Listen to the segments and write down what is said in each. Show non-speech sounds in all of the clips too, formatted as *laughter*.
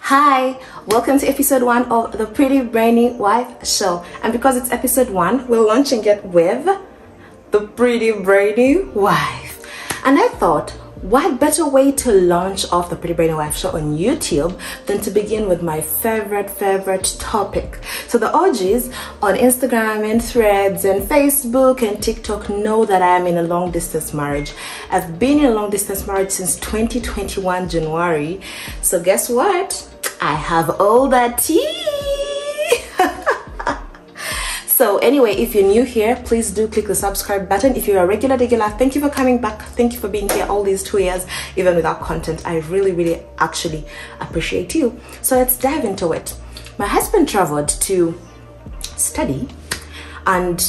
Hi, welcome to episode one of the Pretty Brainy Wife Show. And because it's episode one, we're launching it with the Pretty Brainy Wife. And I thought, what better way to launch off the Pretty Brainy Wife show on YouTube than to begin with my favorite, favorite topic? So the OGs on Instagram and threads and Facebook and TikTok know that I am in a long distance marriage. I've been in a long distance marriage since 2021 January. So guess what? I have all that tea. So anyway, if you're new here, please do click the subscribe button. If you're a regular regular, thank you for coming back. Thank you for being here all these two years, even without content. I really, really actually appreciate you. So let's dive into it. My husband traveled to study and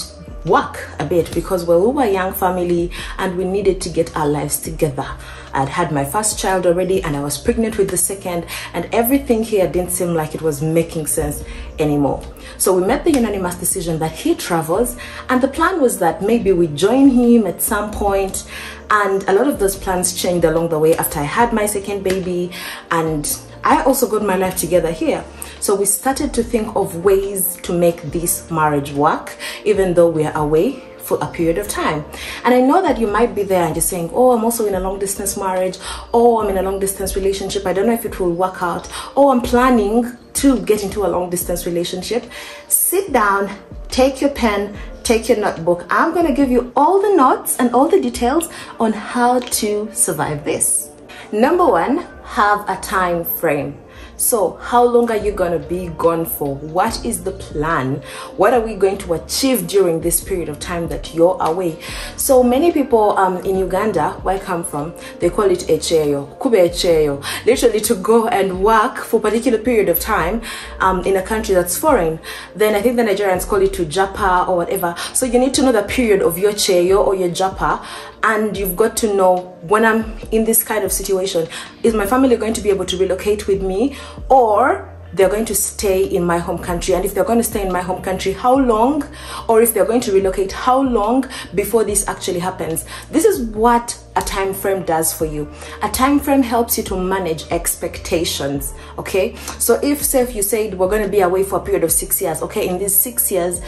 work a bit because well, we were a young family and we needed to get our lives together. I'd had my first child already and I was pregnant with the second and everything here didn't seem like it was making sense anymore. So we made the unanimous decision that he travels and the plan was that maybe we join him at some point and a lot of those plans changed along the way after I had my second baby and I also got my life together here. So we started to think of ways to make this marriage work even though we are away for a period of time. And I know that you might be there and you're saying, oh, I'm also in a long distance marriage, or I'm in a long distance relationship. I don't know if it will work out, or I'm planning to get into a long distance relationship. Sit down, take your pen, take your notebook. I'm going to give you all the notes and all the details on how to survive this. Number one, have a time frame. So, how long are you going to be gone for? What is the plan? What are we going to achieve during this period of time that you're away? So, many people um, in Uganda, where I come from, they call it echeyo, kube echeyo, literally to go and work for a particular period of time um, in a country that's foreign. Then I think the Nigerians call it to japa or whatever. So, you need to know the period of your kyeyo or your japa and you've got to know when I'm in this kind of situation, is my family going to be able to relocate with me or they're going to stay in my home country. And if they're going to stay in my home country how long? Or if they're going to relocate how long before this actually happens? This is what a time frame does for you. A time frame helps you to manage expectations okay? So if say if you said we're going to be away for a period of six years okay in these six years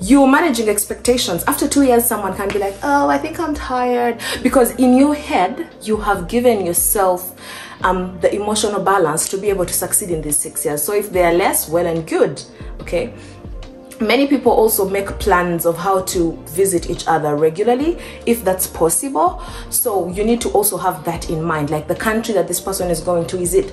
you're managing expectations. After two years, someone can be like, oh, I think I'm tired. Because in your head, you have given yourself um, the emotional balance to be able to succeed in these six years. So if they are less, well and good, okay? Many people also make plans of how to visit each other regularly if that's possible. So you need to also have that in mind. Like the country that this person is going to, is it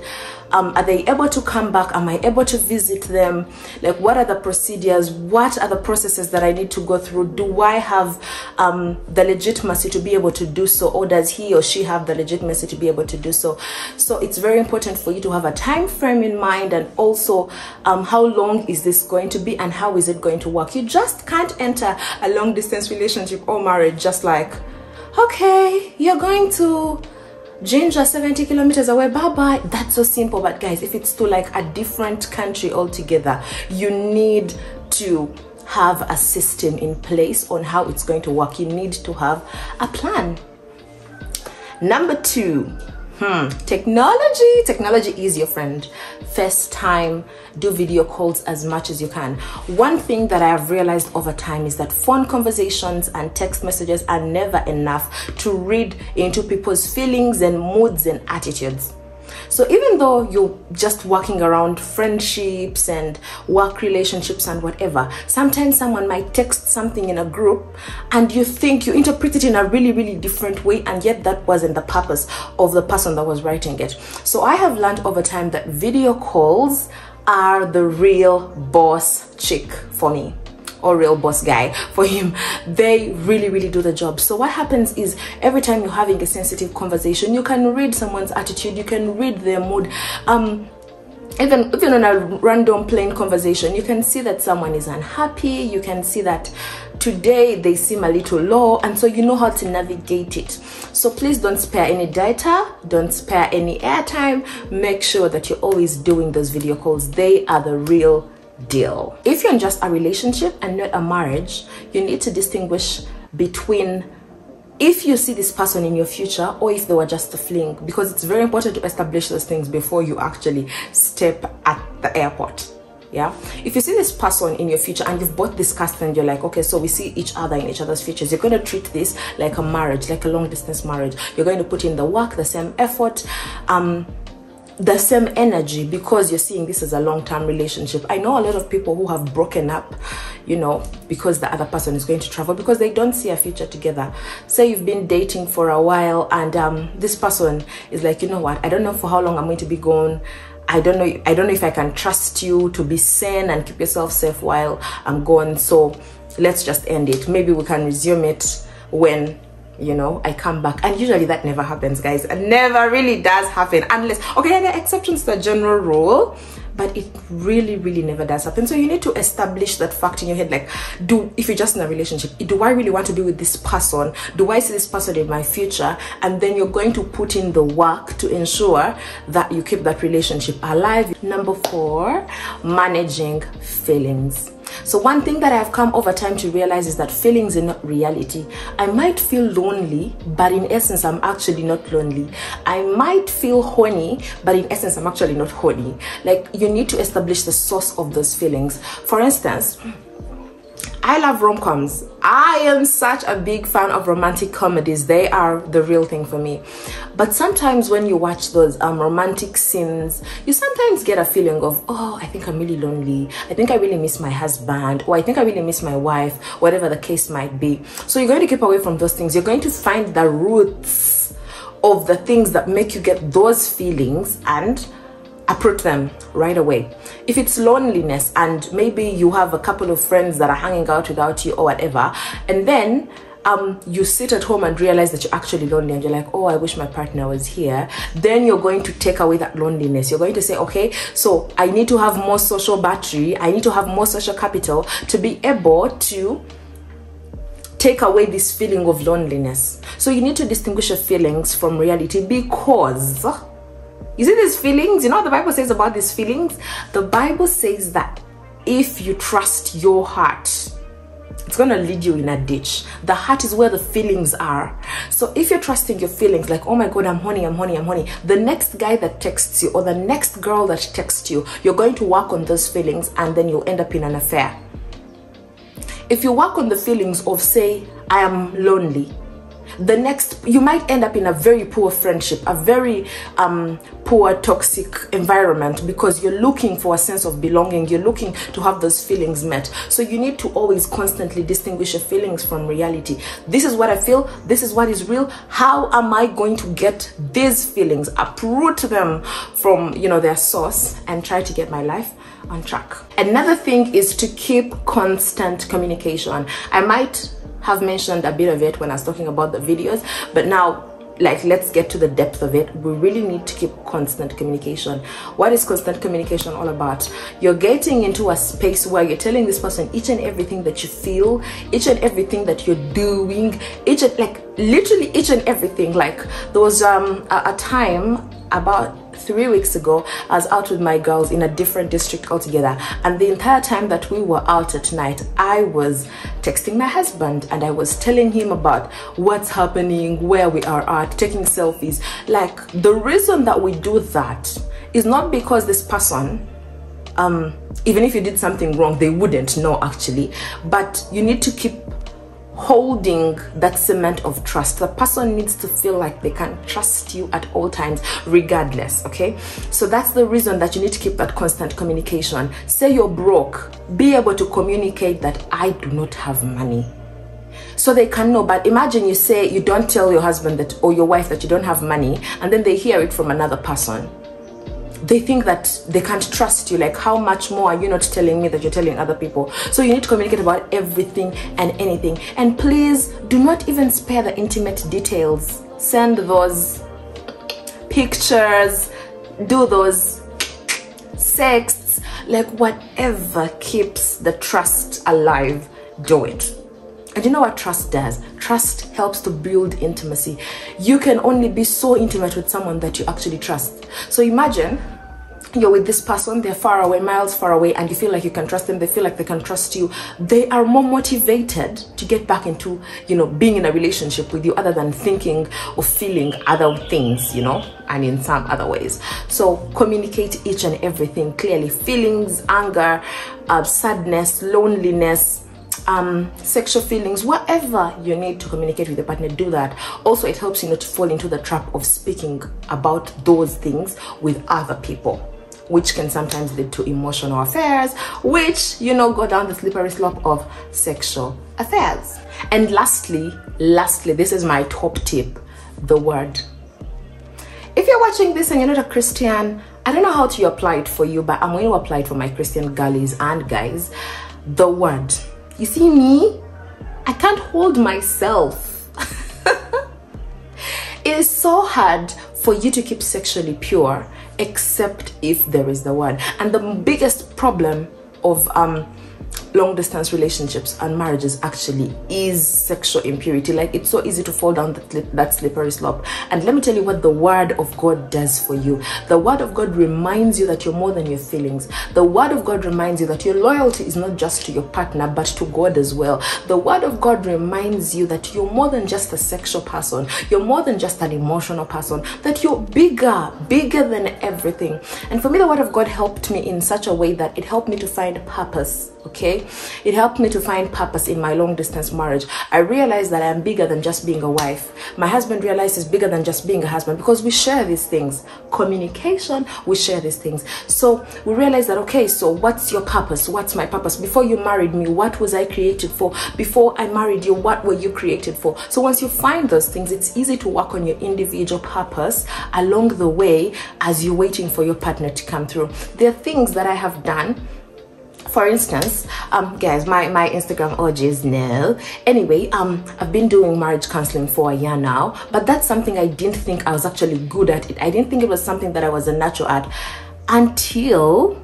um, are they able to come back? Am i able to visit them? Like what are the procedures? What are the processes that i need to go through? Do i have um, the legitimacy to be able to do so? Or does he or she have the legitimacy to be able to do so? So it's very important for you to have a time frame in mind and also um, how long is this going to be and how is it going to work you just can't enter a long distance relationship or marriage just like okay you're going to Jinja 70 kilometers away, bye bye. That's so simple. But guys, if it's to like a different country altogether, you need to have a system in place on how it's going to work. You need to have a plan. Number two, Hmm. Technology, technology is your friend. First time, do video calls as much as you can. One thing that I have realized over time is that phone conversations and text messages are never enough to read into people's feelings and moods and attitudes. So even though you're just working around friendships and work relationships and whatever, sometimes someone might text something in a group and you think you interpret it in a really, really different way, and yet that wasn't the purpose of the person that was writing it. So I have learned over time that video calls are the real boss chick for me or real boss guy for him. They really really do the job. So what happens is every time you're having a sensitive conversation you can read someone's attitude you can read their mood. Um even even on a random plain conversation you can see that someone is unhappy you can see that today they seem a little low and so you know how to navigate it. So please don't spare any data don't spare any airtime. Make sure that you're always doing those video calls. They are the real deal. If you're in just a relationship and not a marriage, you need to distinguish between if you see this person in your future or if they were just a fling because it's very important to establish those things before you actually step at the airport yeah? If you see this person in your future and you've both discussed and you're like okay so we see each other in each other's futures. You're going to treat this like a marriage like a long distance marriage. You're going to put in the work the same effort um the same energy because you're seeing this as a long-term relationship. I know a lot of people who have broken up you know because the other person is going to travel because they don't see a future together. Say you've been dating for a while and um, this person is like you know what? I don't know for how long i'm going to be gone. I don't know I don't know if I can trust you to be sane and keep yourself safe while I'm gone. So let's just end it. Maybe we can resume it when you know i come back. And usually that never happens guys. It never really does happen unless okay there are exceptions to the general rule but it really really never does happen. So you need to establish that fact in your head. Like do if you're just in a relationship do i really want to be with this person? Do i see this person in my future? And then you're going to put in the work to ensure that you keep that relationship alive. Number four managing feelings so one thing that I've come over time to realize is that feelings are not reality. I might feel lonely, but in essence, I'm actually not lonely. I might feel horny, but in essence, I'm actually not horny. Like you need to establish the source of those feelings. For instance, I love rom-coms. I am such a big fan of romantic comedies. They are the real thing for me. But sometimes when you watch those um, romantic scenes, you sometimes get a feeling of, oh, I think I'm really lonely. I think I really miss my husband or I think I really miss my wife, whatever the case might be. So you're going to keep away from those things. You're going to find the roots of the things that make you get those feelings and approach them right away. If it's loneliness and maybe you have a couple of friends that are hanging out without you or whatever, and then um, you sit at home and realize that you're actually lonely and you're like, oh, I wish my partner was here, then you're going to take away that loneliness. You're going to say, okay, so I need to have more social battery, I need to have more social capital to be able to take away this feeling of loneliness. So you need to distinguish your feelings from reality because you see these feelings? You know what the Bible says about these feelings? The Bible says that if you trust your heart, it's going to lead you in a ditch. The heart is where the feelings are. So if you're trusting your feelings, like, oh my God, I'm horny, I'm horny, I'm horny, the next guy that texts you or the next girl that texts you, you're going to work on those feelings and then you'll end up in an affair. If you work on the feelings of, say, I am lonely, the next you might end up in a very poor friendship a very um, poor toxic environment because you're looking for a sense of belonging. You're looking to have those feelings met. So you need to always constantly distinguish your feelings from reality. This is what i feel. This is what is real. How am i going to get these feelings uproot them from you know their source and try to get my life on track? Another thing is to keep constant communication. I might have mentioned a bit of it when I was talking about the videos, but now like let's get to the depth of it. We really need to keep constant communication. What is constant communication all about? You're getting into a space where you're telling this person each and everything that you feel each and everything that you're doing each and like literally each and everything. Like there was um a, a time about three weeks ago i was out with my girls in a different district altogether. And the entire time that we were out at night i was texting my husband and i was telling him about what's happening where we are at taking selfies. Like the reason that we do that is not because this person um even if you did something wrong they wouldn't know actually. But you need to keep holding that cement of trust. The person needs to feel like they can trust you at all times regardless okay? So that's the reason that you need to keep that constant communication. Say you're broke be able to communicate that i do not have money. So they can know but imagine you say you don't tell your husband that or your wife that you don't have money and then they hear it from another person they think that they can't trust you. Like how much more are you not telling me that you're telling other people? So you need to communicate about everything and anything. And please do not even spare the intimate details. Send those pictures. Do those sex like whatever keeps the trust alive do it. And you know what trust does? Trust helps to build intimacy. You can only be so intimate with someone that you actually trust. So imagine you're with this person they're far away miles far away and you feel like you can trust them they feel like they can trust you they are more motivated to get back into you know being in a relationship with you other than thinking or feeling other things you know and in some other ways so communicate each and everything clearly feelings anger uh, sadness loneliness um, sexual feelings, whatever you need to communicate with your partner, do that. Also, it helps you not to fall into the trap of speaking about those things with other people which can sometimes lead to emotional affairs, which, you know, go down the slippery slope of sexual affairs. And lastly, lastly, this is my top tip, the word. If you're watching this and you're not a Christian, I don't know how to apply it for you, but I'm going to apply it for my Christian girlies and guys. The word. You see me? I can't hold myself. *laughs* it is so hard for you to keep sexually pure except if there is the one and the biggest problem of um long distance relationships and marriages actually is sexual impurity. Like it's so easy to fall down that, that slippery slope. And let me tell you what the word of god does for you. The word of god reminds you that you're more than your feelings. The word of god reminds you that your loyalty is not just to your partner but to god as well. The word of god reminds you that you're more than just a sexual person. You're more than just an emotional person. That you're bigger bigger than everything. And for me the word of god helped me in such a way that it helped me to find purpose okay it helped me to find purpose in my long distance marriage. I realized that i'm bigger than just being a wife. My husband realized he's bigger than just being a husband because we share these things. Communication we share these things. So we realized that okay so what's your purpose? What's my purpose? Before you married me what was i created for? Before i married you what were you created for? So once you find those things it's easy to work on your individual purpose along the way as you're waiting for your partner to come through. There are things that i have done for instance um guys my my instagram urges no anyway um i've been doing marriage counseling for a year now but that's something i didn't think i was actually good at it. I didn't think it was something that i was a natural at until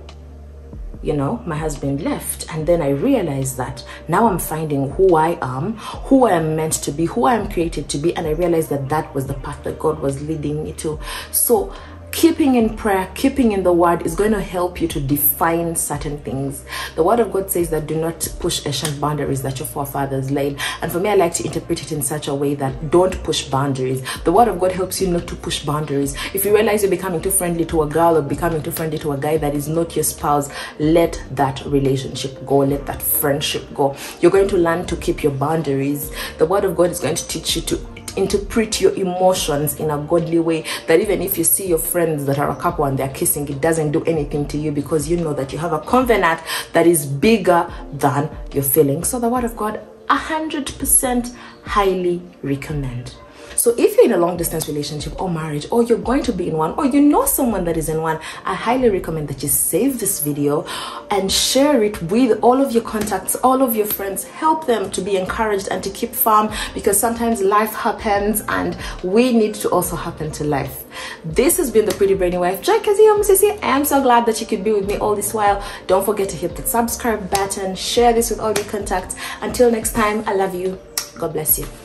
you know my husband left. And then i realized that now i'm finding who i am who i am meant to be who i am created to be. And i realized that that was the path that god was leading me to. So keeping in prayer, keeping in the word is going to help you to define certain things. The word of God says that do not push ancient boundaries that your forefathers laid. And for me, I like to interpret it in such a way that don't push boundaries. The word of God helps you not to push boundaries. If you realize you're becoming too friendly to a girl or becoming too friendly to a guy that is not your spouse, let that relationship go, let that friendship go. You're going to learn to keep your boundaries. The word of God is going to teach you to interpret your emotions in a godly way. That even if you see your friends that are a couple and they're kissing it doesn't do anything to you because you know that you have a covenant that is bigger than your feelings. So the word of god 100% highly recommend so if you're in a long distance relationship or marriage, or you're going to be in one, or you know someone that is in one, I highly recommend that you save this video and share it with all of your contacts, all of your friends. Help them to be encouraged and to keep firm because sometimes life happens and we need to also happen to life. This has been the Pretty Brainy Wife, Joy Sissy. I am so glad that you could be with me all this while. Don't forget to hit the subscribe button, share this with all your contacts. Until next time, I love you. God bless you.